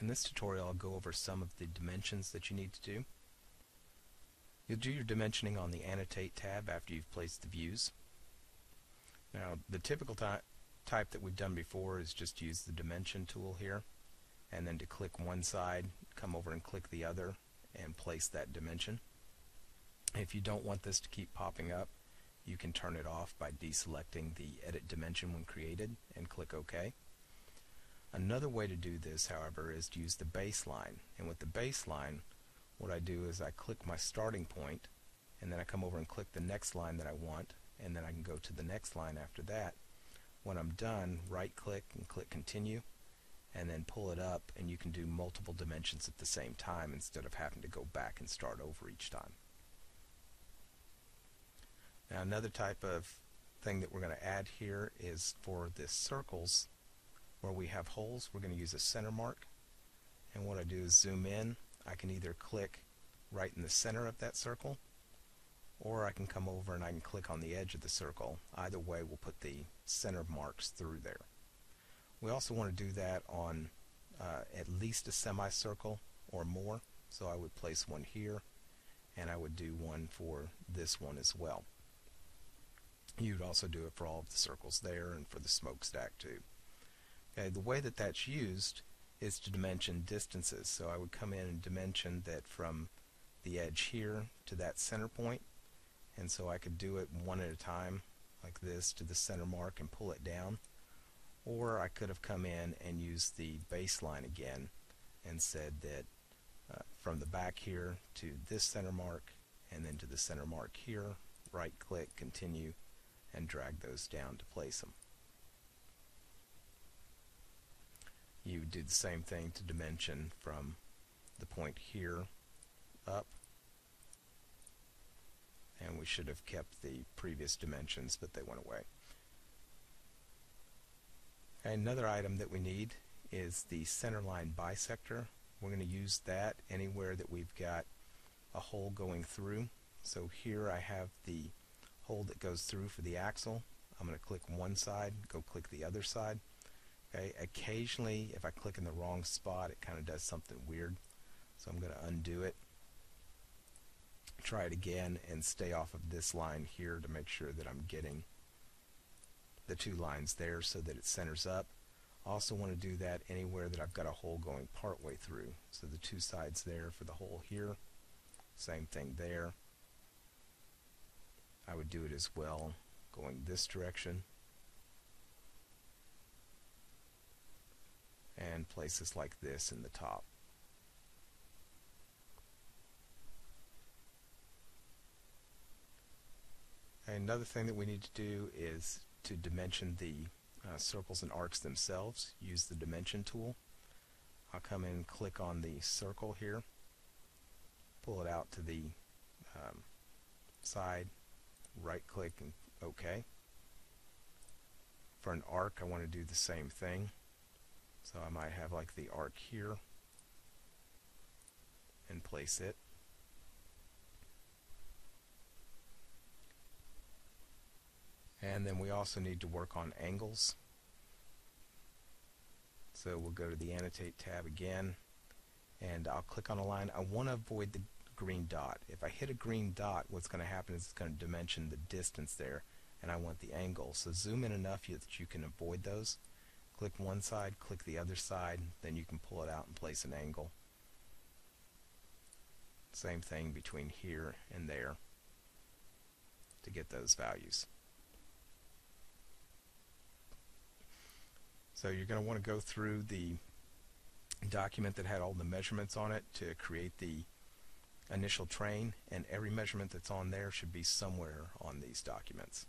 In this tutorial I'll go over some of the dimensions that you need to do. You'll do your dimensioning on the Annotate tab after you've placed the views. Now the typical ty type that we've done before is just use the dimension tool here and then to click one side come over and click the other and place that dimension. If you don't want this to keep popping up you can turn it off by deselecting the edit dimension when created and click OK. Another way to do this, however, is to use the baseline. And with the baseline, what I do is I click my starting point, and then I come over and click the next line that I want, and then I can go to the next line after that. When I'm done, right click and click continue, and then pull it up, and you can do multiple dimensions at the same time instead of having to go back and start over each time. Now another type of thing that we're going to add here is for the circles where we have holes, we're going to use a center mark. And what I do is zoom in. I can either click right in the center of that circle, or I can come over and I can click on the edge of the circle. Either way, we'll put the center marks through there. We also want to do that on uh, at least a semicircle or more. So I would place one here, and I would do one for this one as well. You'd also do it for all of the circles there and for the smokestack too. Okay, the way that that's used is to dimension distances. So I would come in and dimension that from the edge here to that center point and so I could do it one at a time like this to the center mark and pull it down or I could have come in and used the baseline again and said that uh, from the back here to this center mark and then to the center mark here right click continue and drag those down to place them. You do the same thing to dimension from the point here up and we should have kept the previous dimensions but they went away. Another item that we need is the centerline bisector. We're going to use that anywhere that we've got a hole going through. So here I have the hole that goes through for the axle. I'm going to click one side, go click the other side. Okay, occasionally if I click in the wrong spot it kind of does something weird. So I'm going to undo it. Try it again and stay off of this line here to make sure that I'm getting the two lines there so that it centers up. Also want to do that anywhere that I've got a hole going part way through. So the two sides there for the hole here. Same thing there. I would do it as well going this direction and places like this in the top. Another thing that we need to do is to dimension the uh, circles and arcs themselves. Use the dimension tool. I'll come in and click on the circle here, pull it out to the um, side, right click and OK. For an arc I want to do the same thing. So I might have like the arc here and place it. And then we also need to work on angles. So we'll go to the Annotate tab again and I'll click on a line. I want to avoid the green dot. If I hit a green dot, what's going to happen is it's going to dimension the distance there, and I want the angle. So zoom in enough that you can avoid those. Click one side, click the other side, then you can pull it out and place an angle. Same thing between here and there to get those values. So you're going to want to go through the document that had all the measurements on it to create the initial train and every measurement that's on there should be somewhere on these documents.